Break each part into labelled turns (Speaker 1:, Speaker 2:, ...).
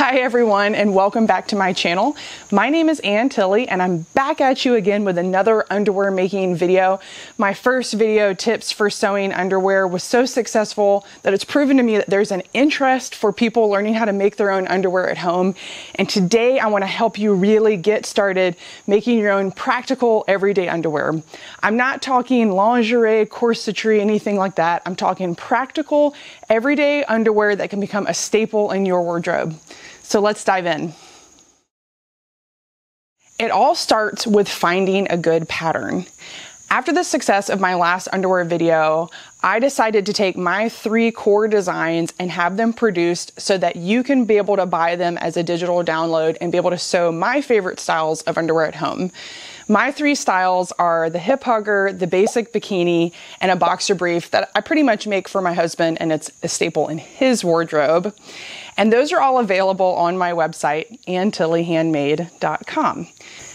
Speaker 1: Hi everyone and welcome back to my channel. My name is Ann Tilley and I'm back at you again with another underwear making video. My first video tips for sewing underwear was so successful that it's proven to me that there's an interest for people learning how to make their own underwear at home. And today I want to help you really get started making your own practical everyday underwear. I'm not talking lingerie, corsetry, anything like that. I'm talking practical everyday underwear that can become a staple in your wardrobe. So let's dive in. It all starts with finding a good pattern. After the success of my last underwear video, I decided to take my three core designs and have them produced so that you can be able to buy them as a digital download and be able to sew my favorite styles of underwear at home. My three styles are the hip hugger, the basic bikini, and a boxer brief that I pretty much make for my husband and it's a staple in his wardrobe. And those are all available on my website, anntilleyhandmade.com.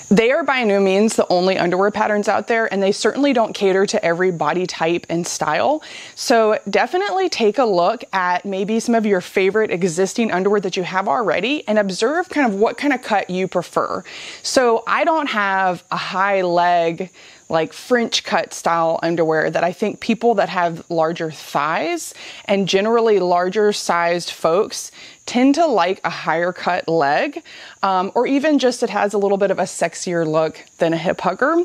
Speaker 1: They are by no means the only underwear patterns out there, and they certainly don't cater to every body type and style. So definitely take a look at maybe some of your favorite existing underwear that you have already and observe kind of what kind of cut you prefer. So I don't have a high leg like French cut style underwear that I think people that have larger thighs and generally larger sized folks tend to like a higher cut leg, um, or even just it has a little bit of a sexier look than a hip hugger.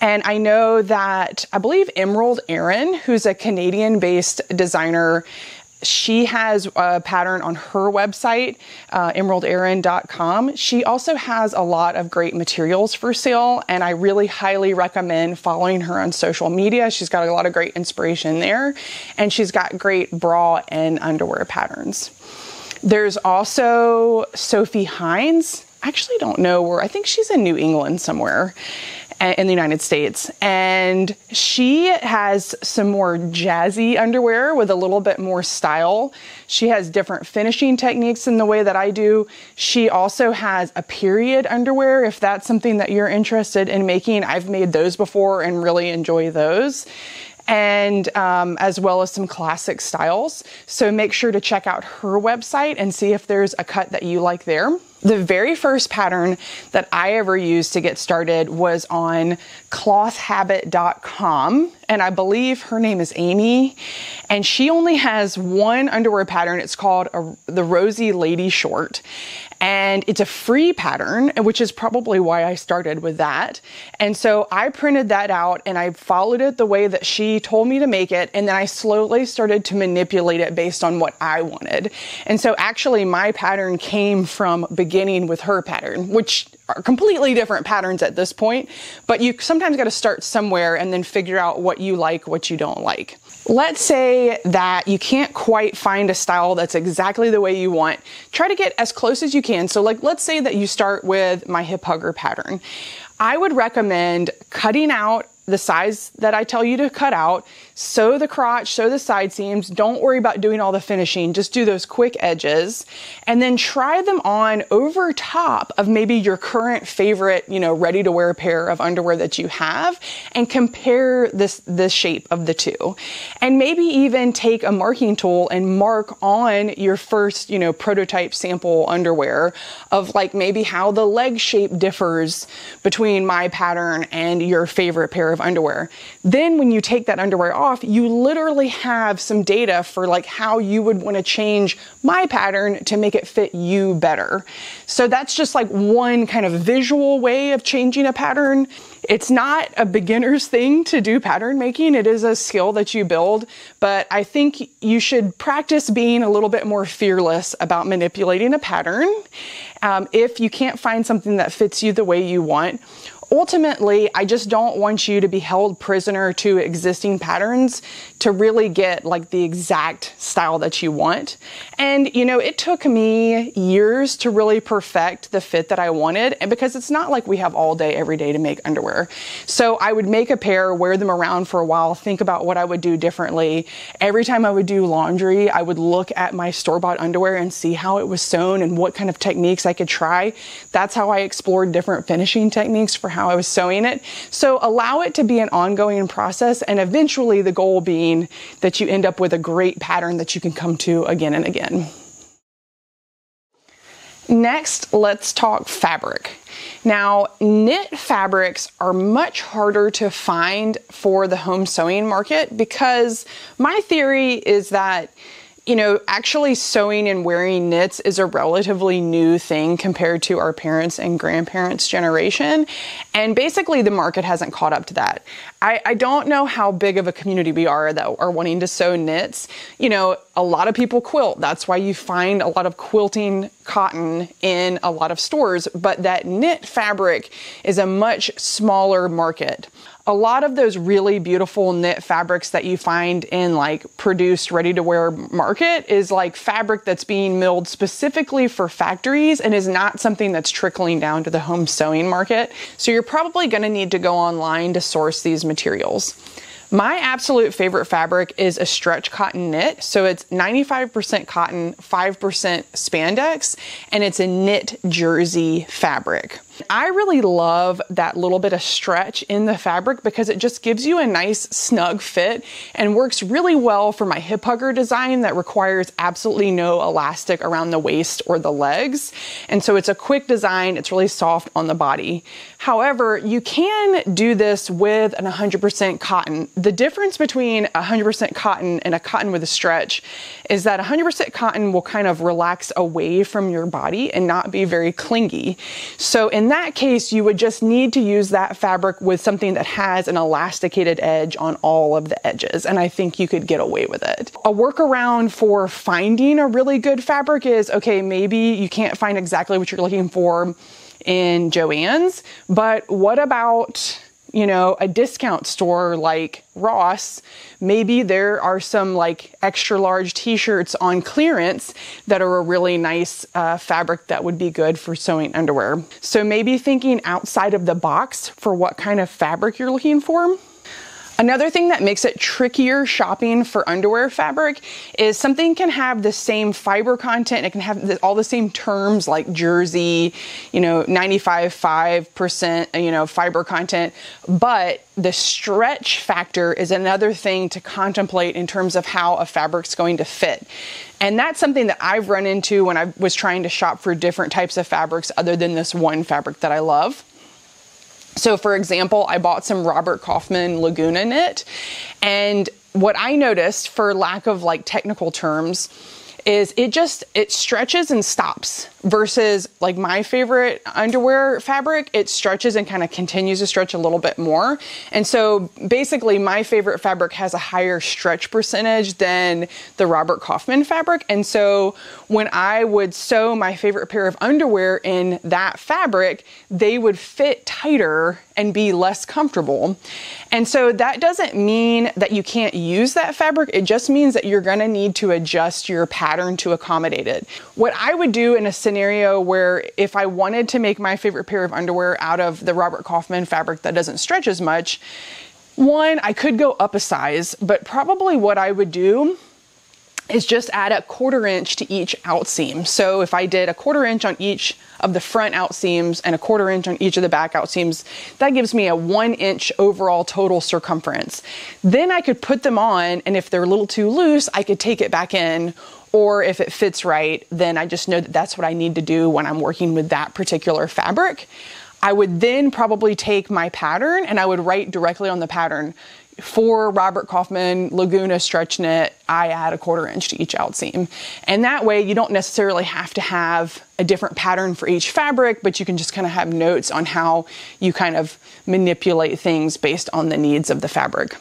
Speaker 1: And I know that I believe Emerald Erin, who's a Canadian based designer, she has a pattern on her website, uh, emeralderin.com. She also has a lot of great materials for sale, and I really highly recommend following her on social media. She's got a lot of great inspiration there, and she's got great bra and underwear patterns. There's also Sophie Hines. I actually don't know where, I think she's in New England somewhere in the United States. And she has some more jazzy underwear with a little bit more style. She has different finishing techniques in the way that I do. She also has a period underwear if that's something that you're interested in making. I've made those before and really enjoy those and um, as well as some classic styles. So make sure to check out her website and see if there's a cut that you like there. The very first pattern that I ever used to get started was on clothhabit.com. And I believe her name is Amy. And she only has one underwear pattern. It's called a, the Rosy Lady Short and it's a free pattern, which is probably why I started with that. And so I printed that out and I followed it the way that she told me to make it. And then I slowly started to manipulate it based on what I wanted. And so actually my pattern came from beginning with her pattern, which are completely different patterns at this point, but you sometimes got to start somewhere and then figure out what you like, what you don't like. Let's say that you can't quite find a style that's exactly the way you want. Try to get as close as you can. So like, let's say that you start with my hip hugger pattern. I would recommend cutting out the size that I tell you to cut out, sew the crotch, sew the side seams. Don't worry about doing all the finishing. Just do those quick edges and then try them on over top of maybe your current favorite, you know, ready to wear pair of underwear that you have and compare this, the shape of the two. And maybe even take a marking tool and mark on your first, you know, prototype sample underwear of like maybe how the leg shape differs between my pattern and your favorite pair of underwear. Then when you take that underwear off, you literally have some data for like how you would want to change my pattern to make it fit you better. So that's just like one kind of visual way of changing a pattern. It's not a beginner's thing to do pattern making. It is a skill that you build, but I think you should practice being a little bit more fearless about manipulating a pattern. Um, if you can't find something that fits you the way you want, ultimately, I just don't want you to be held prisoner to existing patterns to really get like the exact style that you want. And, you know, it took me years to really perfect the fit that I wanted. And because it's not like we have all day, every day to make underwear. So I would make a pair, wear them around for a while, think about what I would do differently. Every time I would do laundry, I would look at my store bought underwear and see how it was sewn and what kind of techniques I could try. That's how I explored different finishing techniques for how I was sewing it. So allow it to be an ongoing process and eventually the goal being that you end up with a great pattern that you can come to again and again. Next, let's talk fabric. Now, knit fabrics are much harder to find for the home sewing market because my theory is that you know, actually sewing and wearing knits is a relatively new thing compared to our parents' and grandparents' generation. And basically, the market hasn't caught up to that. I, I, don't know how big of a community we are that are wanting to sew knits. You know, a lot of people quilt. That's why you find a lot of quilting cotton in a lot of stores, but that knit fabric is a much smaller market a lot of those really beautiful knit fabrics that you find in like produced ready to wear market is like fabric that's being milled specifically for factories and is not something that's trickling down to the home sewing market. So you're probably going to need to go online to source these materials. My absolute favorite fabric is a stretch cotton knit. So it's 95% cotton, 5% spandex, and it's a knit jersey fabric. I really love that little bit of stretch in the fabric because it just gives you a nice snug fit and works really well for my hip hugger design that requires absolutely no elastic around the waist or the legs. And so it's a quick design, it's really soft on the body. However, you can do this with an 100% cotton. The difference between 100% cotton and a cotton with a stretch is that 100% cotton will kind of relax away from your body and not be very clingy. So in that case, you would just need to use that fabric with something that has an elasticated edge on all of the edges. And I think you could get away with it. A workaround for finding a really good fabric is, okay, maybe you can't find exactly what you're looking for in Joann's, but what about you know, a discount store like Ross, maybe there are some like extra large t shirts on clearance that are a really nice uh, fabric that would be good for sewing underwear. So maybe thinking outside of the box for what kind of fabric you're looking for. Another thing that makes it trickier shopping for underwear fabric is something can have the same fiber content. It can have all the same terms like jersey, you know, 95.5%, you know, fiber content, but the stretch factor is another thing to contemplate in terms of how a fabric's going to fit. And that's something that I've run into when I was trying to shop for different types of fabrics other than this one fabric that I love. So, for example, I bought some Robert Kaufman Laguna knit, and what I noticed, for lack of like technical terms, is it just it stretches and stops versus like my favorite underwear fabric it stretches and kind of continues to stretch a little bit more and so basically my favorite fabric has a higher stretch percentage than the Robert Kaufman fabric and so when I would sew my favorite pair of underwear in that fabric they would fit tighter and be less comfortable. And so that doesn't mean that you can't use that fabric. It just means that you're going to need to adjust your pattern to accommodate it. What I would do in a scenario where if I wanted to make my favorite pair of underwear out of the Robert Kaufman fabric that doesn't stretch as much, one, I could go up a size, but probably what I would do is just add a quarter inch to each outseam. So if I did a quarter inch on each of the front outseams and a quarter inch on each of the back outseams, that gives me a one inch overall total circumference. Then I could put them on, and if they're a little too loose, I could take it back in. Or if it fits right, then I just know that that's what I need to do when I'm working with that particular fabric. I would then probably take my pattern and I would write directly on the pattern, for Robert Kaufman Laguna stretch knit, I add a quarter inch to each outseam. And that way you don't necessarily have to have a different pattern for each fabric, but you can just kind of have notes on how you kind of manipulate things based on the needs of the fabric.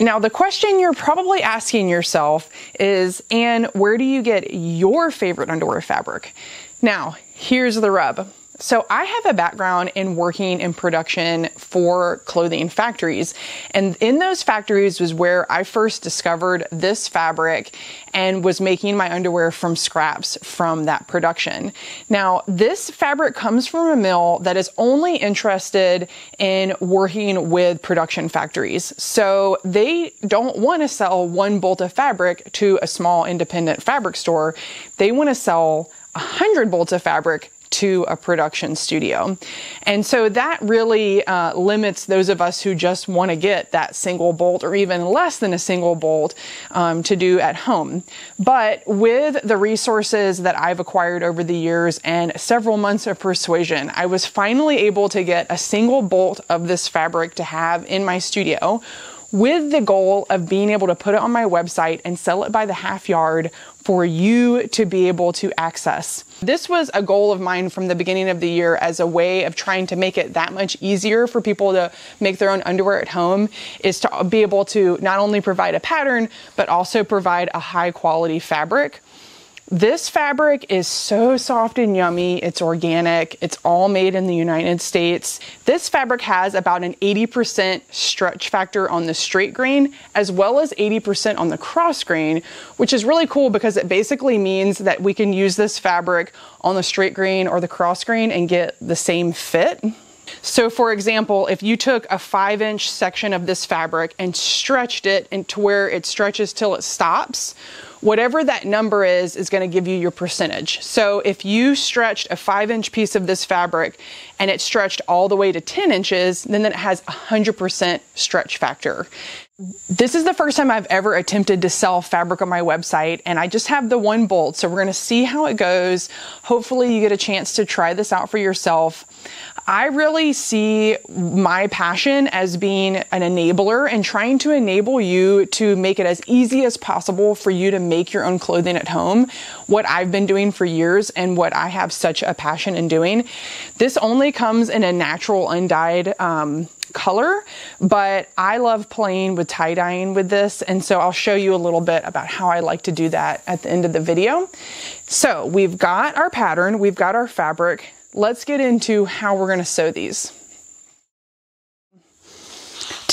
Speaker 1: Now, the question you're probably asking yourself is, Ann, where do you get your favorite underwear fabric? Now, here's the rub. So I have a background in working in production for clothing factories. And in those factories was where I first discovered this fabric and was making my underwear from scraps from that production. Now, this fabric comes from a mill that is only interested in working with production factories. So they don't want to sell one bolt of fabric to a small independent fabric store. They want to sell 100 bolts of fabric to a production studio. And so that really uh, limits those of us who just want to get that single bolt or even less than a single bolt um, to do at home. But with the resources that I've acquired over the years and several months of persuasion, I was finally able to get a single bolt of this fabric to have in my studio with the goal of being able to put it on my website and sell it by the half yard for you to be able to access. This was a goal of mine from the beginning of the year as a way of trying to make it that much easier for people to make their own underwear at home is to be able to not only provide a pattern, but also provide a high quality fabric. This fabric is so soft and yummy. It's organic. It's all made in the United States. This fabric has about an 80% stretch factor on the straight grain as well as 80% on the cross grain, which is really cool because it basically means that we can use this fabric on the straight grain or the cross grain and get the same fit. So for example, if you took a five inch section of this fabric and stretched it into where it stretches till it stops, whatever that number is, is going to give you your percentage. So if you stretched a five inch piece of this fabric and it stretched all the way to 10 inches, then it has 100% stretch factor. This is the first time I've ever attempted to sell fabric on my website, and I just have the one bolt. So we're going to see how it goes. Hopefully, you get a chance to try this out for yourself. I really see my passion as being an enabler and trying to enable you to make it as easy as possible for you to make your own clothing at home. What I've been doing for years and what I have such a passion in doing. This only comes in a natural undyed um, color, but I love playing with tie dyeing with this. And so I'll show you a little bit about how I like to do that at the end of the video. So we've got our pattern, we've got our fabric. Let's get into how we're gonna sew these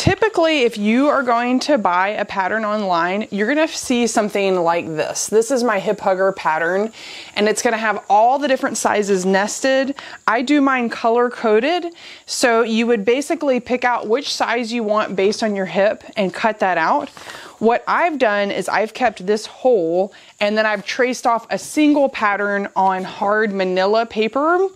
Speaker 1: typically if you are going to buy a pattern online, you're gonna see something like this. This is my hip hugger pattern and it's gonna have all the different sizes nested. I do mine color coded. So you would basically pick out which size you want based on your hip and cut that out. What I've done is I've kept this whole and then I've traced off a single pattern on hard manila paper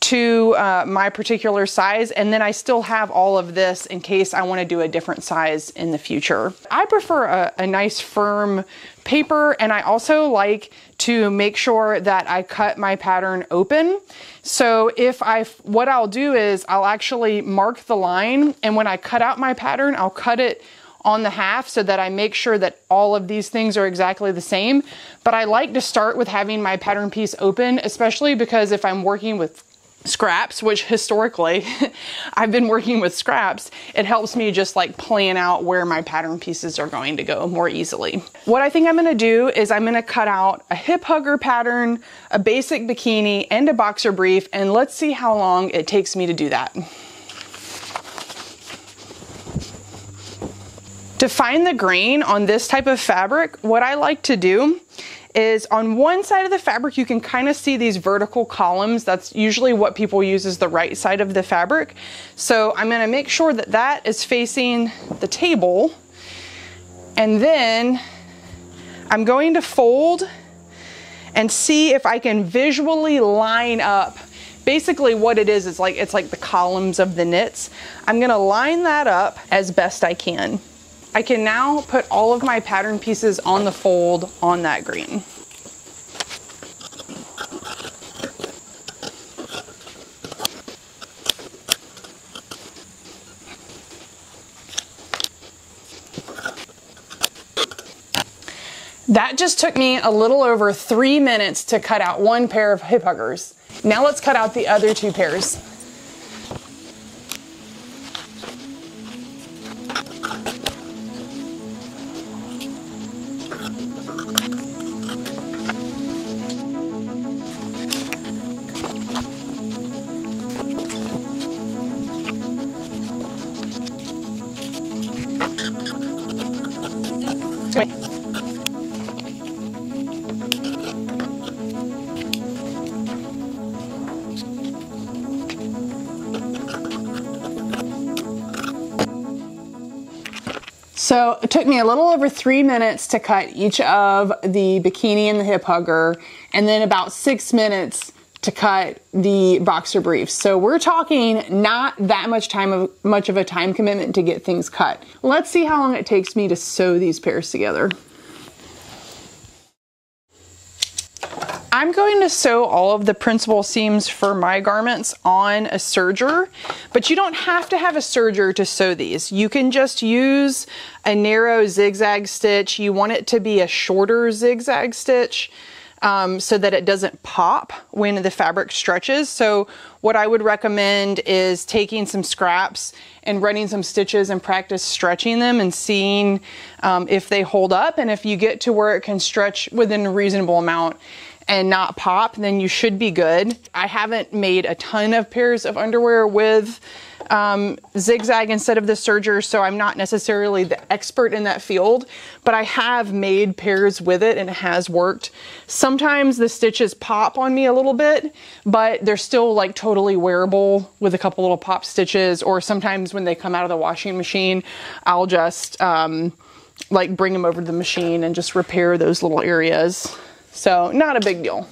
Speaker 1: to uh, my particular size and then I still have all of this in case I want to do a different size in the future. I prefer a, a nice firm paper and I also like to make sure that I cut my pattern open. So if I, what I'll do is I'll actually mark the line and when I cut out my pattern, I'll cut it on the half so that I make sure that all of these things are exactly the same. But I like to start with having my pattern piece open, especially because if I'm working with scraps, which historically I've been working with scraps, it helps me just like plan out where my pattern pieces are going to go more easily. What I think I'm gonna do is I'm gonna cut out a hip hugger pattern, a basic bikini, and a boxer brief, and let's see how long it takes me to do that. To find the grain on this type of fabric, what I like to do is on one side of the fabric, you can kind of see these vertical columns. That's usually what people use as the right side of the fabric. So I'm gonna make sure that that is facing the table. And then I'm going to fold and see if I can visually line up basically what it is is like it's like the columns of the knits. I'm gonna line that up as best I can. I can now put all of my pattern pieces on the fold on that grain. That just took me a little over three minutes to cut out one pair of hip huggers. Now let's cut out the other two pairs. So it took me a little over three minutes to cut each of the bikini and the hip hugger, and then about six minutes to cut the boxer briefs. So we're talking not that much time of much of a time commitment to get things cut. Let's see how long it takes me to sew these pairs together. I'm going to sew all of the principal seams for my garments on a serger, but you don't have to have a serger to sew these. You can just use a narrow zigzag stitch. You want it to be a shorter zigzag stitch um, so that it doesn't pop when the fabric stretches. So what I would recommend is taking some scraps and running some stitches and practice stretching them and seeing um, if they hold up. And if you get to where it can stretch within a reasonable amount, and not pop, then you should be good. I haven't made a ton of pairs of underwear with um, zigzag instead of the serger, so I'm not necessarily the expert in that field, but I have made pairs with it and it has worked. Sometimes the stitches pop on me a little bit, but they're still like totally wearable with a couple little pop stitches, or sometimes when they come out of the washing machine, I'll just um, like bring them over to the machine and just repair those little areas. So not a big deal.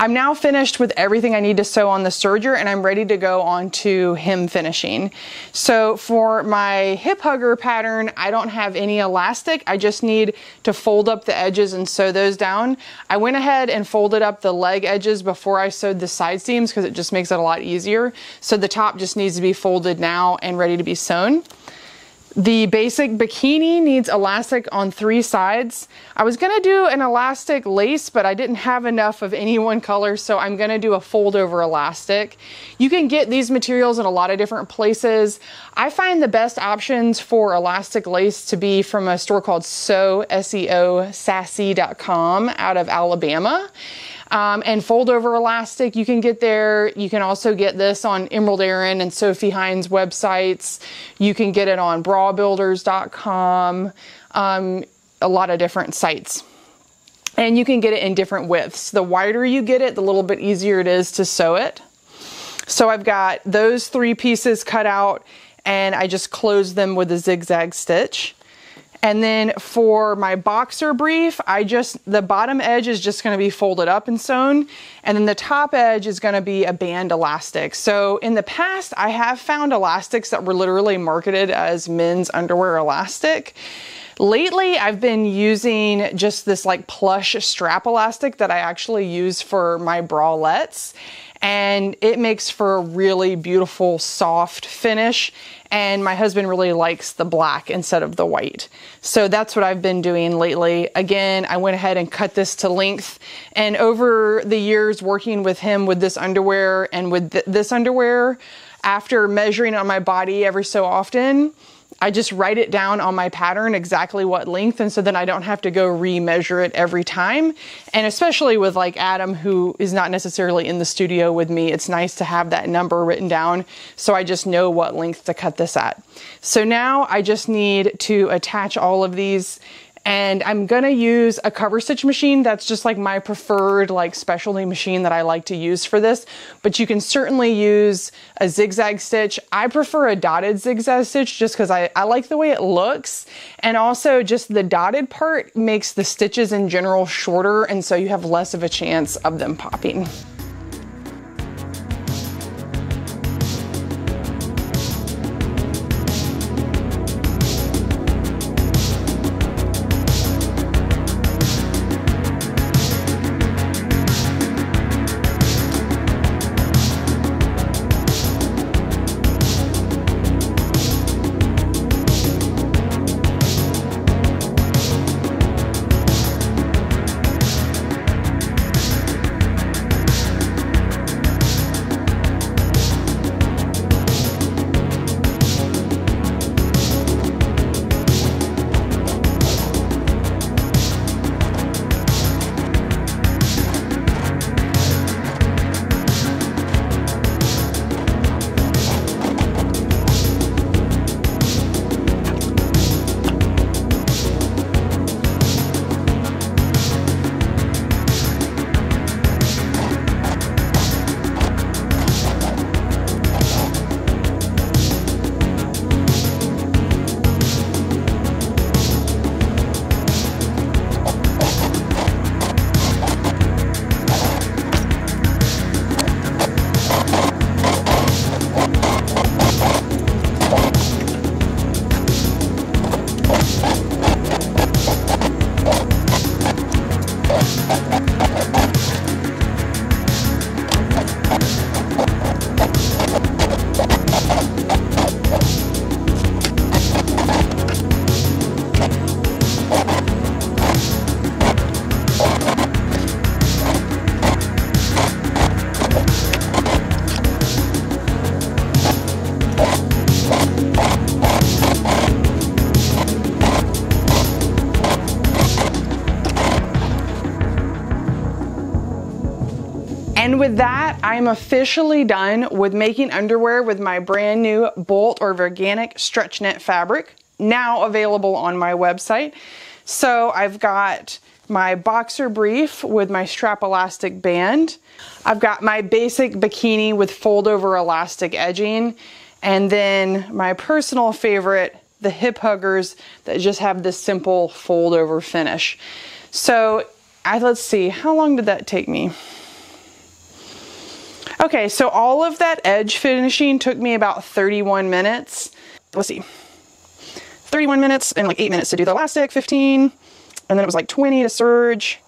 Speaker 1: I'm now finished with everything I need to sew on the serger and I'm ready to go on to hem finishing. So for my hip hugger pattern, I don't have any elastic. I just need to fold up the edges and sew those down. I went ahead and folded up the leg edges before I sewed the side seams because it just makes it a lot easier. So the top just needs to be folded now and ready to be sewn. The basic bikini needs elastic on three sides. I was gonna do an elastic lace, but I didn't have enough of any one color, so I'm gonna do a fold over elastic. You can get these materials in a lot of different places. I find the best options for elastic lace to be from a store called SEO, S-E-O, sassy.com out of Alabama um, and fold over elastic you can get there. You can also get this on Emerald Erin and Sophie Hines websites. You can get it on brabuilders.com, um, a lot of different sites. And you can get it in different widths. The wider you get it, the little bit easier it is to sew it. So I've got those three pieces cut out and I just close them with a zigzag stitch. And then for my boxer brief, I just, the bottom edge is just gonna be folded up and sewn. And then the top edge is gonna be a band elastic. So in the past, I have found elastics that were literally marketed as men's underwear elastic. Lately, I've been using just this like plush strap elastic that I actually use for my bralettes and it makes for a really beautiful soft finish and my husband really likes the black instead of the white. So that's what I've been doing lately. Again, I went ahead and cut this to length and over the years working with him with this underwear and with th this underwear, after measuring on my body every so often, I just write it down on my pattern exactly what length, and so then I don't have to go re-measure it every time. And especially with like Adam, who is not necessarily in the studio with me, it's nice to have that number written down so I just know what length to cut this at. So now I just need to attach all of these and I'm gonna use a cover stitch machine. That's just like my preferred like specialty machine that I like to use for this. But you can certainly use a zigzag stitch. I prefer a dotted zigzag stitch just because I, I like the way it looks. And also just the dotted part makes the stitches in general shorter and so you have less of a chance of them popping. I'm officially done with making underwear with my brand new Bolt or Veganic stretch knit fabric, now available on my website. So I've got my boxer brief with my strap elastic band. I've got my basic bikini with fold over elastic edging. And then my personal favorite, the hip huggers that just have this simple fold over finish. So I, let's see, how long did that take me? Okay, so all of that edge finishing took me about 31 minutes. Let's see. 31 minutes and like 8 minutes to do the elastic, 15, and then it was like 20 to serge,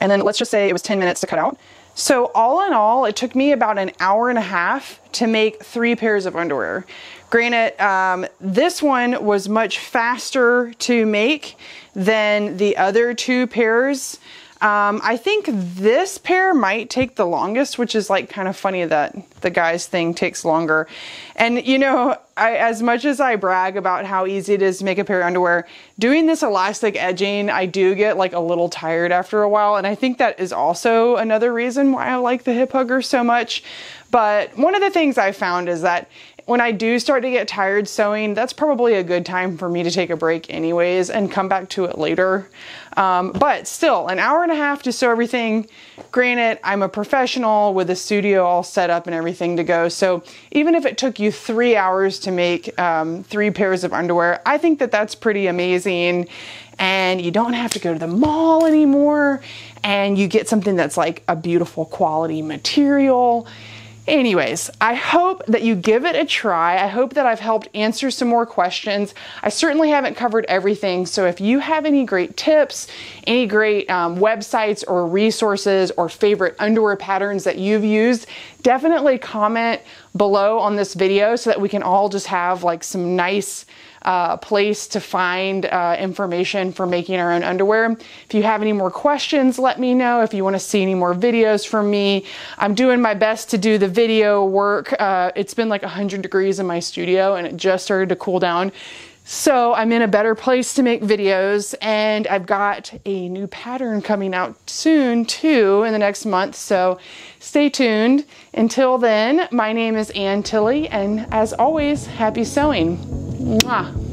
Speaker 1: and then let's just say it was 10 minutes to cut out. So all in all, it took me about an hour and a half to make three pairs of underwear. Granted, um, this one was much faster to make than the other two pairs. Um, I think this pair might take the longest, which is like kind of funny that the guy's thing takes longer. And you know, I, as much as I brag about how easy it is to make a pair of underwear, doing this elastic edging, I do get like a little tired after a while. And I think that is also another reason why I like the hip hugger so much. But one of the things I found is that when I do start to get tired sewing, that's probably a good time for me to take a break anyways and come back to it later. Um, but still, an hour and a half to sew everything. Granted, I'm a professional with a studio all set up and everything to go. So even if it took you three hours to make um, three pairs of underwear, I think that that's pretty amazing. And you don't have to go to the mall anymore. And you get something that's like a beautiful quality material Anyways, I hope that you give it a try. I hope that I've helped answer some more questions. I certainly haven't covered everything, so if you have any great tips, any great um, websites or resources or favorite underwear patterns that you've used, definitely comment below on this video so that we can all just have like some nice uh, place to find uh, information for making our own underwear. If you have any more questions, let me know. If you want to see any more videos from me, I'm doing my best to do the video work. Uh, it's been like 100 degrees in my studio and it just started to cool down. So I'm in a better place to make videos and I've got a new pattern coming out soon too in the next month. So stay tuned. Until then, my name is Ann Tilley and as always, happy sewing. Mwah.